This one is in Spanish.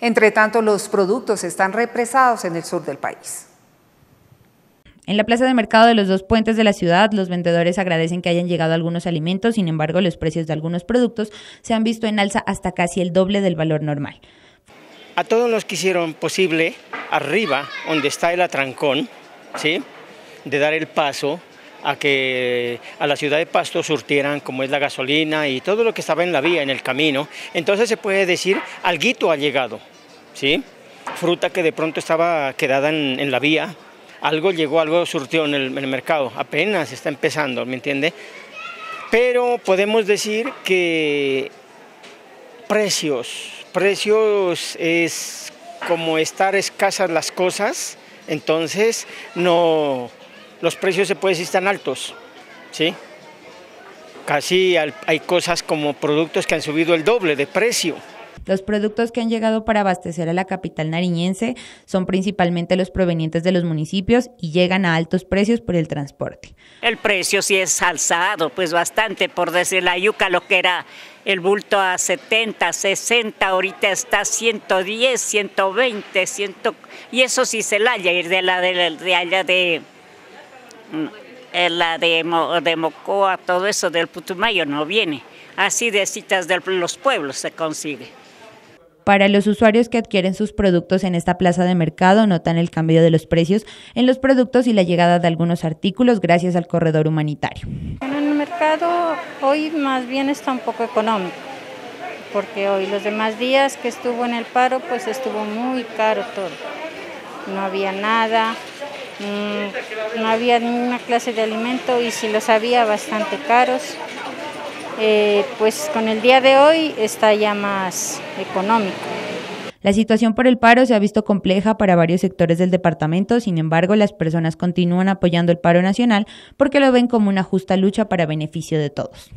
Entre tanto, los productos están represados en el sur del país. En la plaza de mercado de los dos puentes de la ciudad, los vendedores agradecen que hayan llegado algunos alimentos, sin embargo, los precios de algunos productos se han visto en alza hasta casi el doble del valor normal. A todos los que hicieron posible, arriba, donde está el atrancón, ¿sí? de dar el paso a que a la ciudad de Pasto surtieran como es la gasolina y todo lo que estaba en la vía, en el camino. Entonces se puede decir, alguito ha llegado, ¿sí? Fruta que de pronto estaba quedada en, en la vía, algo llegó, algo surtió en el, mercado, apenas está empezando, ¿me entiende? Pero podemos decir que precios, precios es como estar escasas las cosas, entonces no, los precios se puede decir están altos, ¿sí? Casi hay cosas como productos que han subido el doble de precio. Los productos que han llegado para abastecer a la capital nariñense son principalmente los provenientes de los municipios y llegan a altos precios por el transporte. El precio sí es alzado, pues bastante, por decir la yuca, lo que era el bulto a 70, 60, ahorita está 110, 120, 100, y eso sí se la haya ir de la de, de allá de la de, de Mocoa, todo eso del Putumayo no viene. Así de citas de los pueblos se consigue. Para los usuarios que adquieren sus productos en esta plaza de mercado, notan el cambio de los precios en los productos y la llegada de algunos artículos gracias al corredor humanitario. En el mercado hoy más bien está un poco económico, porque hoy los demás días que estuvo en el paro, pues estuvo muy caro todo. No había nada, mm, no había ninguna clase de alimento y si los había bastante caros. Eh, pues con el día de hoy está ya más económico. La situación por el paro se ha visto compleja para varios sectores del departamento, sin embargo, las personas continúan apoyando el paro nacional porque lo ven como una justa lucha para beneficio de todos.